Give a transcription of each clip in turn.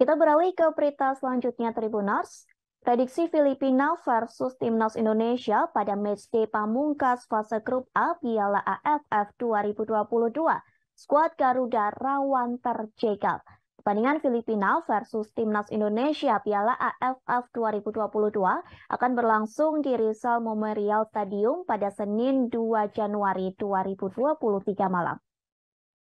Kita beralih ke berita selanjutnya Tribuners. Prediksi Filipina versus Timnas Indonesia pada matchday pamungkas fase grup A Piala AFF 2022. Skuad Garuda rawan terjegal. Pertandingan Filipina versus Timnas Indonesia Piala AFF 2022 akan berlangsung di Rizal Memorial Stadium pada Senin 2 Januari 2023 malam.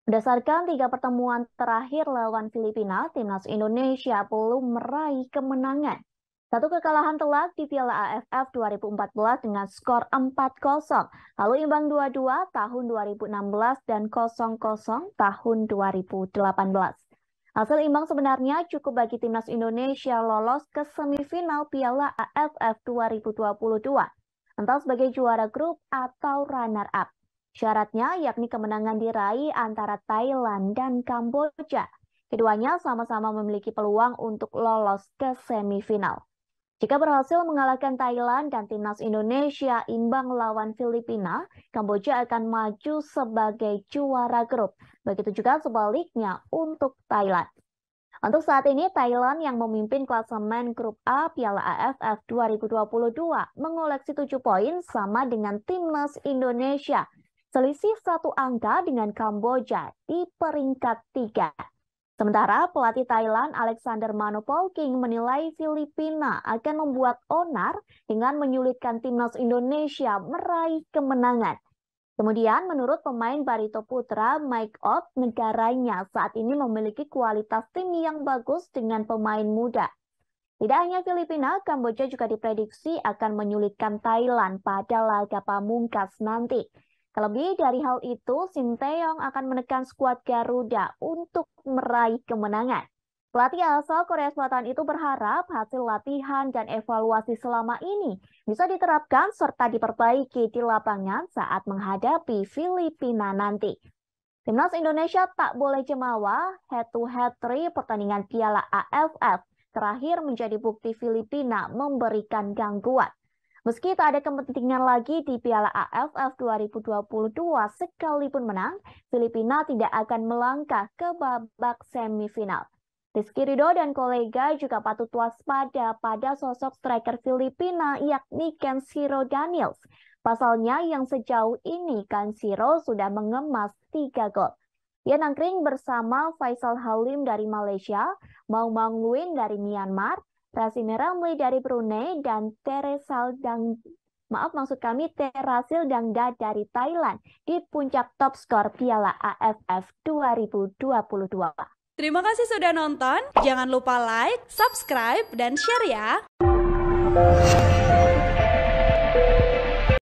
Berdasarkan tiga pertemuan terakhir lawan Filipina, Timnas Indonesia belum meraih kemenangan. Satu kekalahan telak di Piala AFF 2014 dengan skor 4-0, lalu imbang 2-2 tahun 2016 dan 0-0 tahun 2018. Hasil imbang sebenarnya cukup bagi timnas Indonesia lolos ke semifinal Piala AFF 2022, entah sebagai juara grup atau runner-up. Syaratnya yakni kemenangan diraih antara Thailand dan Kamboja. Keduanya sama-sama memiliki peluang untuk lolos ke semifinal. Jika berhasil mengalahkan Thailand dan timnas Indonesia imbang lawan Filipina, Kamboja akan maju sebagai juara grup. Begitu juga sebaliknya untuk Thailand. Untuk saat ini, Thailand yang memimpin klasemen grup A Piala AFF 2022 mengoleksi 7 poin sama dengan timnas Indonesia. Selisih satu angka dengan Kamboja di peringkat 3. Sementara pelatih Thailand Alexander Manopolking menilai Filipina akan membuat onar dengan menyulitkan timnas Indonesia meraih kemenangan. Kemudian menurut pemain Barito Putra Mike Ott, negaranya saat ini memiliki kualitas tim yang bagus dengan pemain muda. Tidak hanya Filipina, Kamboja juga diprediksi akan menyulitkan Thailand pada laga pamungkas nanti. Terlebih dari hal itu, Sinteyong akan menekan skuad Garuda untuk meraih kemenangan. Pelatih asal Korea Selatan itu berharap hasil latihan dan evaluasi selama ini bisa diterapkan serta diperbaiki di lapangan saat menghadapi Filipina nanti. Timnas Indonesia tak boleh jemawa head-to-head -head pertandingan Piala AFF terakhir menjadi bukti Filipina memberikan gangguan. Meski tak ada kepentingan lagi di Piala AFF 2022 sekalipun menang, Filipina tidak akan melangkah ke babak semifinal. Rizky Ridho dan kolega juga patut waspada pada sosok striker Filipina yakni Kenshiro Daniels. Pasalnya yang sejauh ini Kenshiro sudah mengemas 3 gol. Ia nangkring bersama Faisal Halim dari Malaysia, Mau Mang Luin dari Myanmar, Rasime Ramli dari Brunei dan Teresal Dang maaf maksud kami Terasil Dangda dari Thailand di puncak top skor Piala AFF 2022. Terima kasih sudah nonton. Jangan lupa like, subscribe, dan share ya.